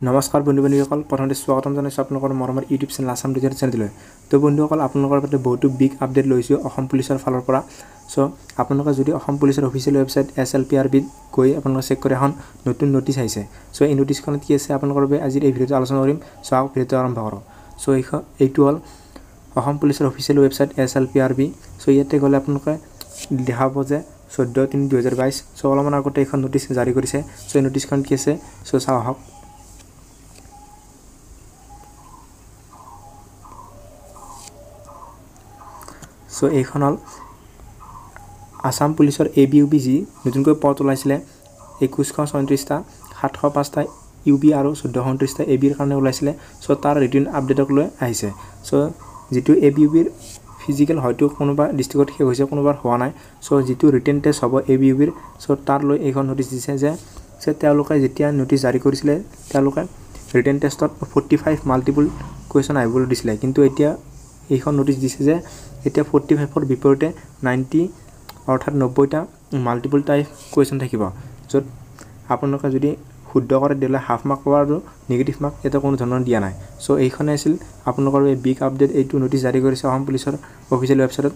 নমস্কাৰ বন্ধু বান্ধৱীসকল প্ৰথমতে স্বাগতম জনাইছোঁ আপোনালোকৰ মৰমৰ ইউটিউব চেনেল আছাম ডিজিটেল চেনেললৈ তো বন্ধুসকল আপোনালোকৰ বাবে বহুতো বিগ আপডেট লৈছোঁ অসম পুলিচৰ ফালৰ পৰা। চ' আপোনালোকে যদি অসম পুলিচৰ official website S L P R বিত গৈ আপোনালোকে চেক কৰি এখন নতুন নটিচ আহিছে। চ' এই নটিচখনত কি আছে আপোনালোকৰ বাবে আজিৰ এই ভিডিঅ'টো আলোচনা কৰিম। চ' আহক ভিডিঅ'টো আৰম্ভ কৰোঁ। চ' এইখন এইটো হ'ল অসম পুলিচৰ official website S L P R B চ' ইয়াতে গ'লে আপোনালোকে দেখা পাব যে চৈধ্য তিনি দুহেজাৰ বাইছ। চ' অলপমান আগতে এইখন নটিচ জাৰি কৰিছে। চ' এই নটিচখন কি আছে? চ' চাওঁ আহক। চ' এইখন হ'ল আছাম পুলিচৰ এ বি ইউ বি যি নতুনকৈ পদ ওলাইছিলে একৈছশ ছয়ত্ৰিছটা সাতশ পাঁচটা ইউ বি আৰু চৈধ্যশ ঊনত্ৰিছটা এ বিৰ কাৰণে ওলাইছিলে। চ' তাৰ ৰিটাৰ্ণ আপডেটক লৈ আহিছে। চ' যিটো এ বি ইউ বিৰ ফিজিকেল হয়তো কোনোবা ডিষ্ট্ৰিক্টত শেষ হৈছে কোনোবাৰ হোৱা নাই। চ' যিটো ৰিটাৰ্ণ টেষ্ট হ'ব এ বি ইউ বিৰ চ' তাৰ লৈ এইখন নটিচ দিছে যে যে তেওঁলোকে যেতিয়া নটিচ জাৰি কৰিছিলে তেওঁলোকে ৰিটাৰ্ণ টেষ্টত ফৰ্টি ফাইভ মাল্টিপুল কুৱেশ্যন আহিবলৈ দিছিলে। কিন্তু এতিয়া এইখন নটিচ দিছে যে এতিয়া ফৰ্টি ফাইভৰ বিপৰীতে নাইণ্টি অৰ্থাৎ নব্বৈটা মাল্টিপুল টাইপ কুৱেশ্যন থাকিব য'ত আপোনালোকে যদি শুদ্ধ কৰে তেতিয়াহ'লে হাফ মাৰ্ক পাব আৰু নিগেটিভ মাৰ্ক ইয়াতে কোনো ধৰণৰ দিয়া নাই। চ' এইখনে আছিল আপোনালোকৰ এই বিগ আপডেট এইটো নটিচ জাৰি কৰিছে অসম পুলিচৰ অফিচিয়েল ৱেবছাইটত